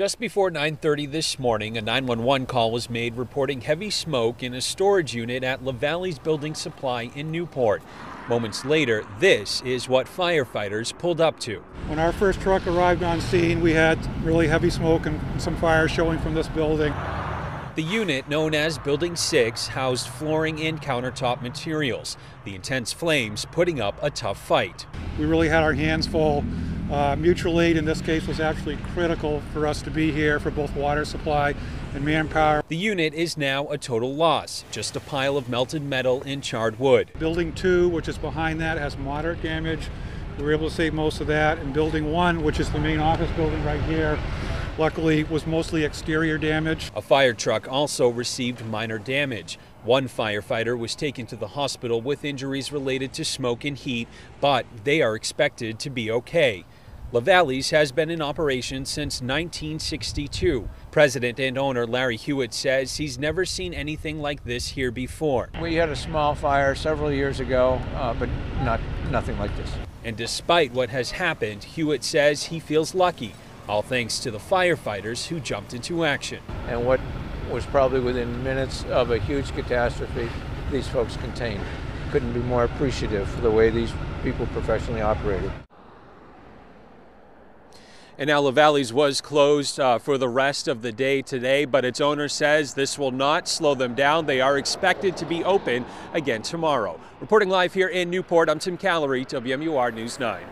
Just before 9:30 this morning, a 911 call was made reporting heavy smoke in a storage unit at LaValley's Building Supply in Newport. Moments later, this is what firefighters pulled up to. When our first truck arrived on scene, we had really heavy smoke and some fire showing from this building. The unit, known as Building 6, housed flooring and countertop materials. The intense flames putting up a tough fight. We really had our hands full. Uh, mutual aid in this case was actually critical for us to be here for both water supply and manpower. The unit is now a total loss, just a pile of melted metal and charred wood. Building 2, which is behind that, has moderate damage. We were able to save most of that. And Building 1, which is the main office building right here, luckily was mostly exterior damage. A fire truck also received minor damage. One firefighter was taken to the hospital with injuries related to smoke and heat, but they are expected to be okay. LaValley's has been in operation since 1962. President and owner Larry Hewitt says he's never seen anything like this here before. We had a small fire several years ago, uh, but not nothing like this. And despite what has happened, Hewitt says he feels lucky, all thanks to the firefighters who jumped into action. And what was probably within minutes of a huge catastrophe, these folks contained. Couldn't be more appreciative for the way these people professionally operated. And now LaValley's was closed uh, for the rest of the day today, but its owner says this will not slow them down. They are expected to be open again tomorrow. Reporting live here in Newport, I'm Tim Callery, WMUR News 9.